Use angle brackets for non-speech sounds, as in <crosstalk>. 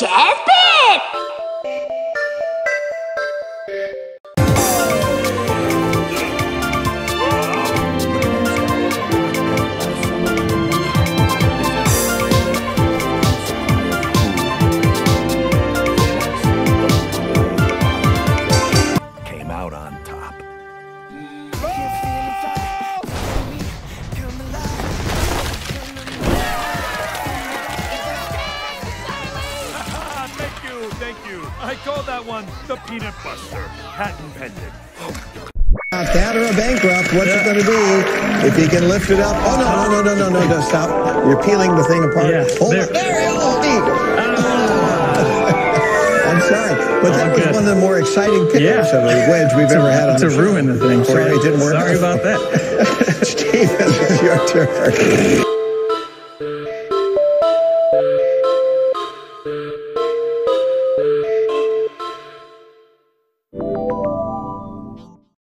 Chespit! Came out on top. You, thank you. I call that one the Peanut Buster. Patent pending. That or a bankrupt, what's it going to be? If he can lift it up. Oh, no, no, no, no, no, no, no, stop. You're peeling the thing apart. Yeah, Hold there. on. There you go. Ah. I'm sorry, but that Oh, was good. one of the more exciting pickups Yeah. of a wedge we've ever had on to the show. ruin the thing. for Sorry, it didn't work. Sorry about that. <laughs> Stephen, it's your turn.